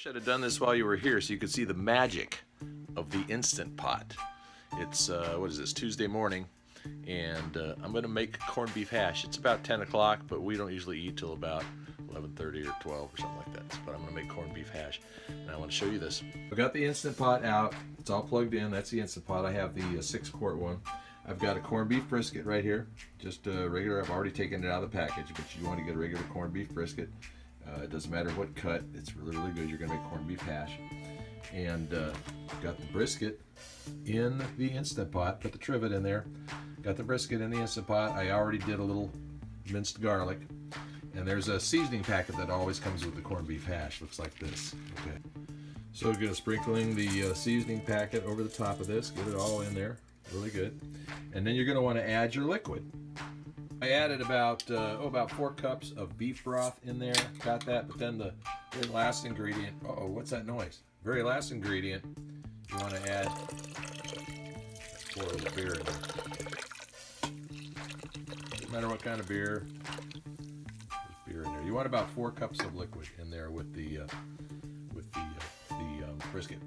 Wish I'd have done this while you were here so you could see the magic of the Instant Pot. It's, uh, what is this, Tuesday morning, and uh, I'm going to make corned beef hash. It's about 10 o'clock, but we don't usually eat till about 11.30 or 12 or something like that. But I'm going to make corned beef hash, and I want to show you this. I've got the Instant Pot out. It's all plugged in. That's the Instant Pot. I have the uh, six-quart one. I've got a corned beef brisket right here, just a regular. I've already taken it out of the package, but you want to get a regular corned beef brisket. Uh, it doesn't matter what cut, it's really, really good. You're gonna make corned beef hash. And uh, got the brisket in the Instant Pot, put the trivet in there. Got the brisket in the Instant Pot. I already did a little minced garlic. And there's a seasoning packet that always comes with the corned beef hash. Looks like this, okay. So gonna sprinkling the uh, seasoning packet over the top of this, get it all in there, really good. And then you're gonna wanna add your liquid. I added about uh, oh about four cups of beef broth in there. Got that, but then the very last ingredient. Uh oh, what's that noise? Very last ingredient. You want to add pour little beer in there. Doesn't matter what kind of beer. Beer in there. You want about four cups of liquid in there with the uh, with the uh, the um, brisket.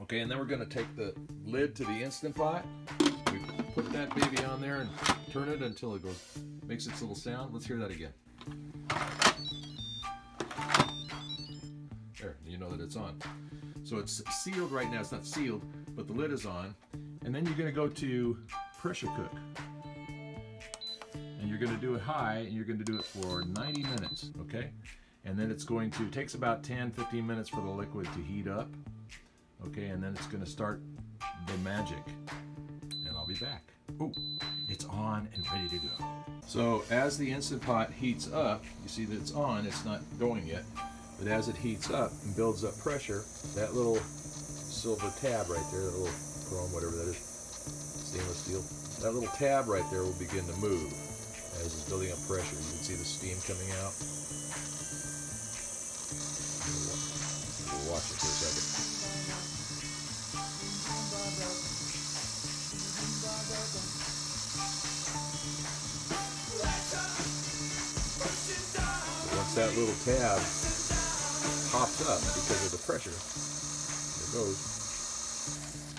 Okay, and then we're going to take the lid to the instant pot. Put that baby on there and turn it until it goes, makes its little sound. Let's hear that again. There, you know that it's on. So it's sealed right now. It's not sealed, but the lid is on. And then you're going to go to pressure cook. And you're going to do it high, and you're going to do it for 90 minutes, okay? And then it's going to, takes about 10, 15 minutes for the liquid to heat up. Okay, and then it's going to start the magic. Be back. Oh, it's on and ready to go. So as the Instant Pot heats up, you see that it's on, it's not going yet, but as it heats up and builds up pressure, that little silver tab right there, that little chrome, whatever that is, stainless steel, that little tab right there will begin to move as it's building up pressure. You can see the steam coming out. We'll watch it for a second. That little tab pops up because of the pressure. There it goes.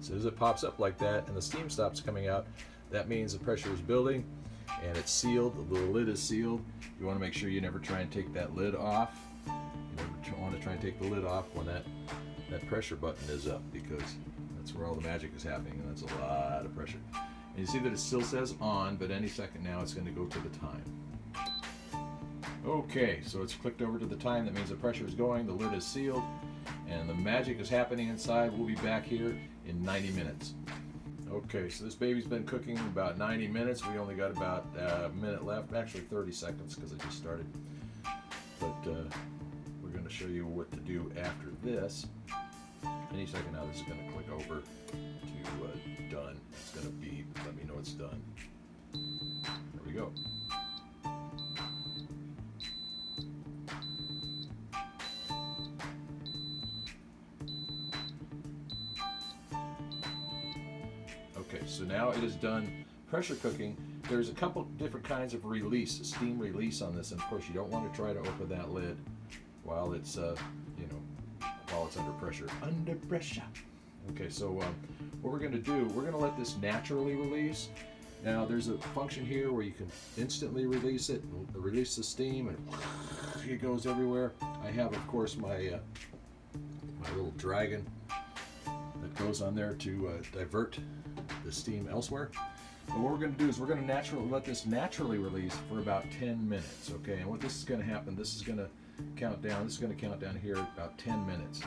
As soon as it pops up like that and the steam stops coming out, that means the pressure is building and it's sealed. The little lid is sealed. You want to make sure you never try and take that lid off. You never want to try and take the lid off when that, that pressure button is up because that's where all the magic is happening and that's a lot of pressure. And you see that it still says on, but any second now it's going to go to the time. Okay, so it's clicked over to the time. That means the pressure is going, the lid is sealed, and the magic is happening inside. We'll be back here in 90 minutes. Okay, so this baby's been cooking about 90 minutes. We only got about a minute left, actually 30 seconds because I just started. But uh, we're going to show you what to do after this. Any second now, this is going to click over to uh, done. It's going to beep. Let me know it's done. There we go. Okay, so now it is done pressure cooking. There's a couple different kinds of release, steam release on this, and of course you don't want to try to open that lid while it's, uh, you know, while it's under pressure. Under pressure. Okay, so um, what we're going to do, we're going to let this naturally release. Now there's a function here where you can instantly release it, release the steam, and it goes everywhere. I have, of course, my uh, my little dragon that goes on there to uh, divert the steam elsewhere. But what we're going to do is we're going to naturally let this naturally release for about 10 minutes, okay? And what this is going to happen, this is going to count down, this is going to count down here about 10 minutes.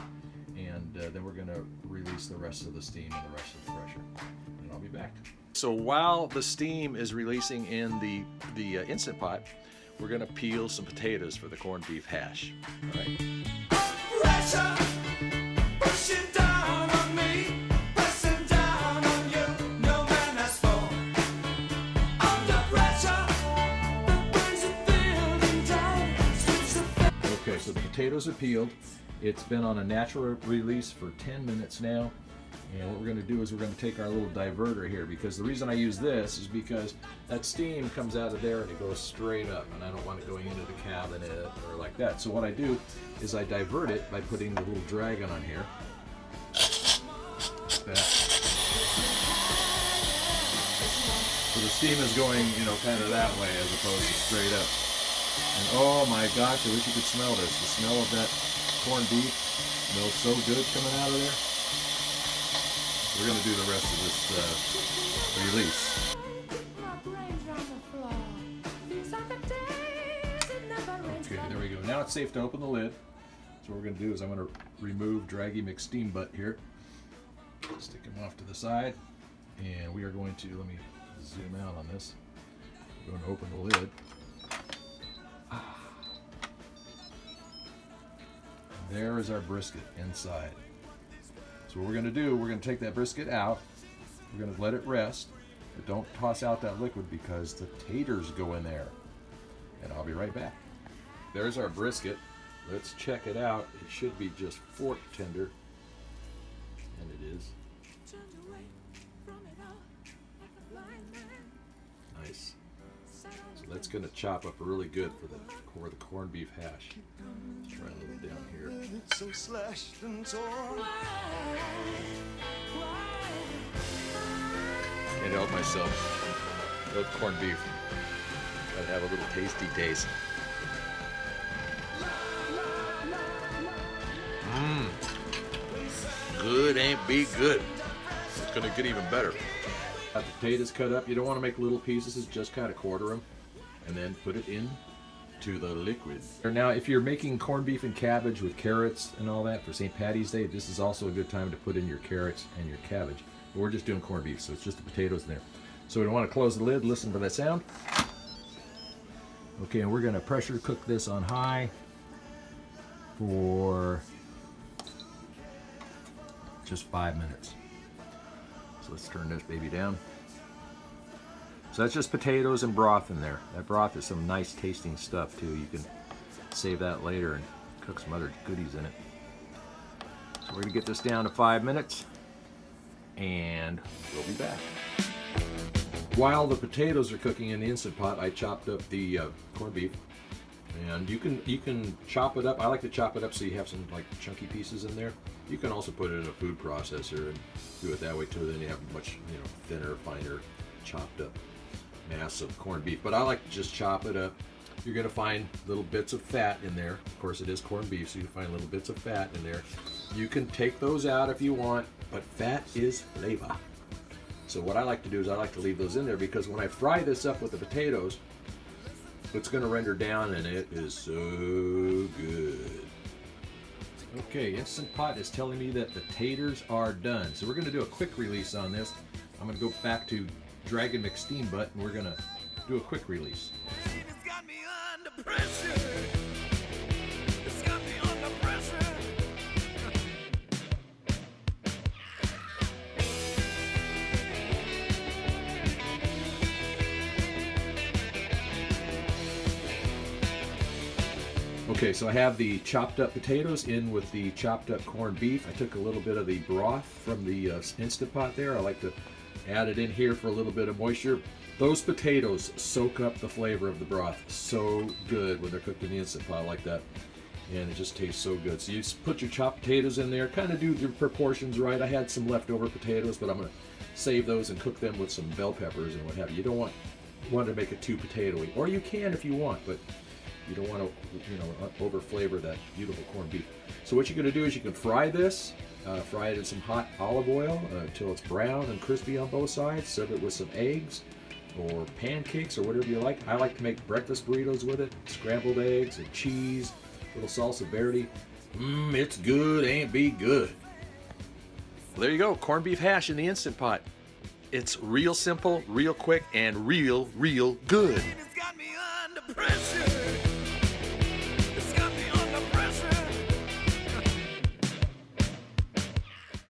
And uh, then we're going to release the rest of the steam and the rest of the pressure. And I'll be back. So while the steam is releasing in the, the uh, Instant Pot, we're going to peel some potatoes for the corned beef hash. All right. Potatoes are peeled. It's been on a natural release for 10 minutes now. And what we're going to do is we're going to take our little diverter here because the reason I use this is because that steam comes out of there and it goes straight up and I don't want it going into the cabinet or like that. So what I do is I divert it by putting the little dragon on here. So the steam is going, you know, kind of that way as opposed to straight up. And oh my gosh, I wish you could smell this. The smell of that corned beef smells so good coming out of there. We're going to do the rest of this uh, release. Okay, there we go. Now it's safe to open the lid. So what we're going to do is I'm going to remove Draggy McSteam Butt here. Stick him off to the side. And we are going to, let me zoom out on this. We're going to open the lid. There is our brisket inside. So what we're going to do, we're going to take that brisket out. We're going to let it rest. But don't toss out that liquid because the taters go in there. And I'll be right back. There's our brisket. Let's check it out. It should be just fork tender. And it is. That's going to chop up really good for the for the corned beef hash. Let's try a little down here. So slashed and torn. Can't help myself. Love corned beef. Gotta have a little tasty taste. Mmm. Good ain't be good. It's gonna get even better. Got the potatoes cut up. You don't want to make little pieces. Just kind of quarter them, and then put it in to the liquid. Now, if you're making corned beef and cabbage with carrots and all that for St. Patty's Day, this is also a good time to put in your carrots and your cabbage. But we're just doing corned beef, so it's just the potatoes in there. So we don't want to close the lid. Listen for that sound. Okay, and we're going to pressure cook this on high for just five minutes. So let's turn this baby down. So that's just potatoes and broth in there. That broth is some nice tasting stuff too. You can save that later and cook some other goodies in it. So we're gonna get this down to five minutes and we'll be back. While the potatoes are cooking in the Instant Pot, I chopped up the uh, corned beef. And you can you can chop it up. I like to chop it up so you have some like chunky pieces in there. You can also put it in a food processor and do it that way too. Then you have much you know thinner, finer, chopped up mass of corned beef. But I like to just chop it up. You're gonna find little bits of fat in there. Of course, it is corned beef, so you find little bits of fat in there. You can take those out if you want, but fat is flavor. So what I like to do is I like to leave those in there because when I fry this up with the potatoes, it's to render down and it is so good. Okay, Instant Pot is telling me that the taters are done. So we're to do a quick release on this. I'm to go back to Dragon McSteambutt and we're going to do a quick release. It's got me under pressure. It's got me under pressure. Okay, so I have the chopped up potatoes in with the chopped up corned beef. I took a little bit of the broth from the uh, Instant Pot there. I like to add it in here for a little bit of moisture. Those potatoes soak up the flavor of the broth so good when they're cooked in the Instant Pot like that. And it just tastes so good. So you put your chopped potatoes in there, kind of do your proportions right. I had some leftover potatoes, but I'm going to save those and cook them with some bell peppers and what have you. You don't want, want to make it too potatoy. Or you can if you want, but you don't want to, you know, over flavor that beautiful corned beef. So what you're going to do is you can fry this, uh, fry it in some hot olive oil uh, until it's brown and crispy on both sides. Serve it with some eggs or pancakes or whatever you like. I like to make breakfast burritos with it, scrambled eggs and cheese, little salsa verde. Mmm, it's good, ain't be good. Well, there you go, corned beef hash in the Instant Pot. It's real simple, real quick, and real, real good.